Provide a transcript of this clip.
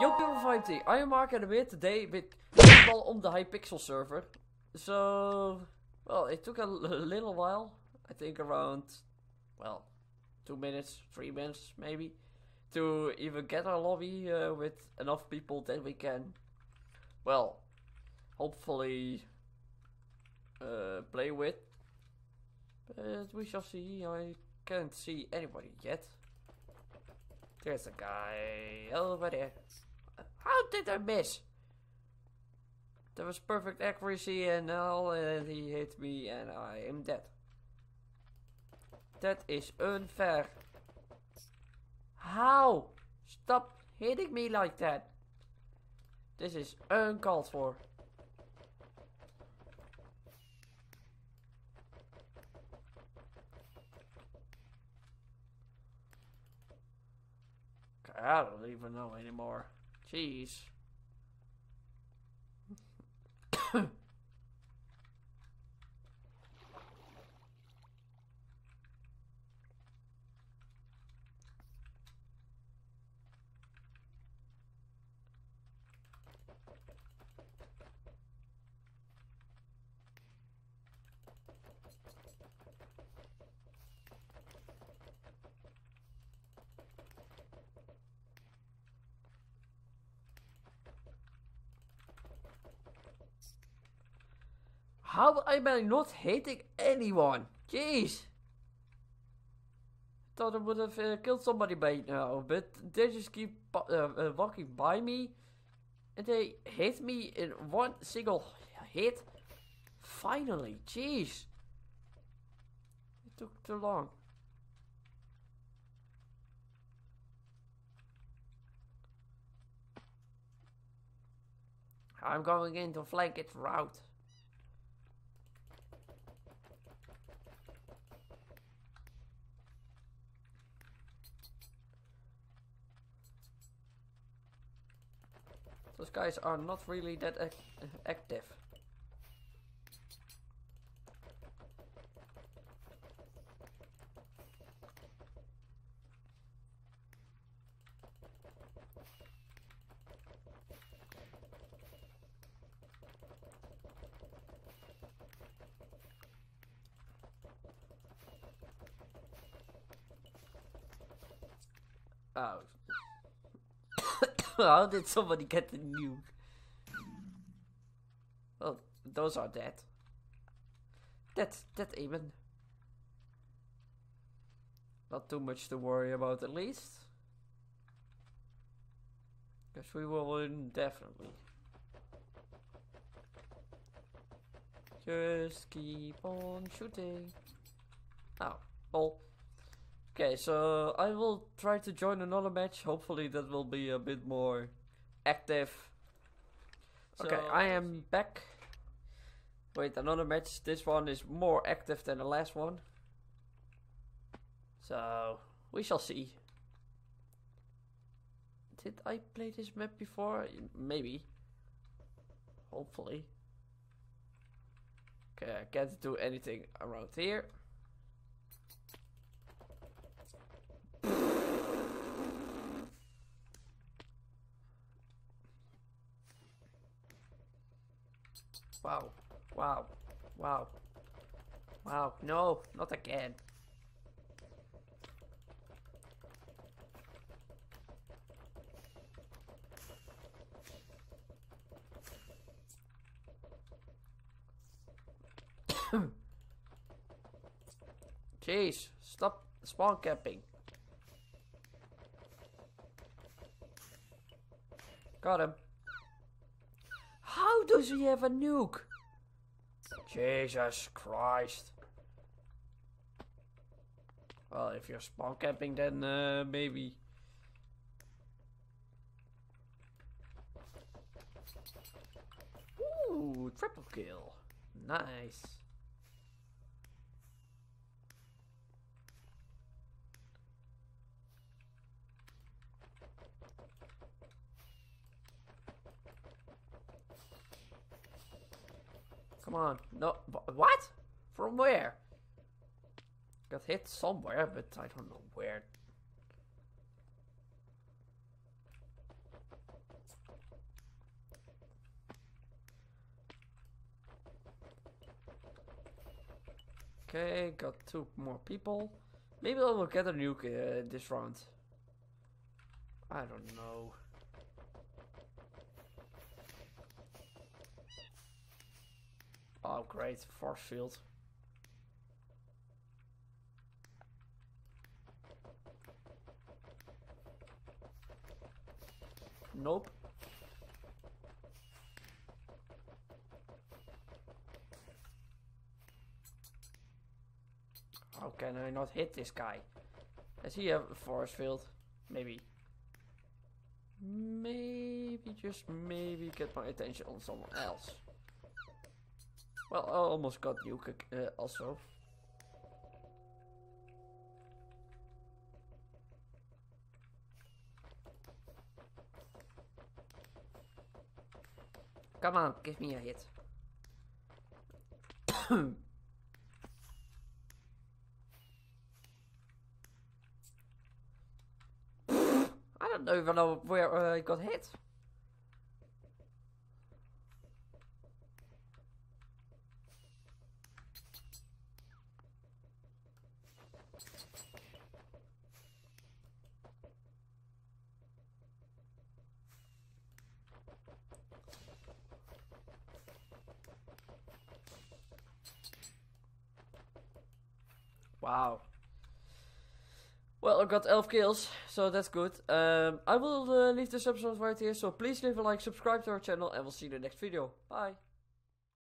Yo people 5T, I am Mark and I'm here today with people on the Hypixel server. So, well, it took a little while. I think around, well, two minutes, three minutes maybe, to even get our lobby uh, with enough people that we can, well, hopefully uh, play with. But we shall see. I can't see anybody yet. There's a guy over there. How did I miss? There was perfect accuracy and all, uh, and he hit me, and I am dead. That is unfair. How? Stop hitting me like that. This is uncalled for. I don't even know anymore. Jeez. How am I not hitting anyone? Jeez. Thought I would have uh, killed somebody by now, but they just keep uh, uh, walking by me, and they hit me in one single hit. Finally, jeez. It took too long. I'm going in to flank its route. Those guys are not really that ac active. Oh. How did somebody get the nuke? Well, those are dead. Dead, dead even. Not too much to worry about at least. Guess we will win definitely. Just keep on shooting. Oh, well. Okay, so I will try to join another match. Hopefully that will be a bit more active. Okay, I am back. Wait, another match. This one is more active than the last one. So, we shall see. Did I play this map before? Maybe. Hopefully. Okay, I can't do anything around here. Wow. Wow. Wow. Wow. No, not again. Jeez, stop spawn camping. Got him. Does he have a nuke? Jesus Christ. Well, if you're spawn camping, then uh, maybe. Ooh, triple kill. Nice. Come on. No. What? From where? Got hit somewhere, but I don't know where. Okay, got two more people. Maybe I will get a nuke uh, this round. I don't know. Oh great, force field. Nope. How can I not hit this guy? Does he have a force field? Maybe. Maybe, just maybe get my attention on someone else. Well, I almost got Nuke uh, also. Come on, give me a hit. I don't know where uh, I got hit. Wow. Well, I got 11 kills, so that's good. Um, I will uh, leave this episode right here, so please leave a like, subscribe to our channel, and we'll see you in the next video. Bye.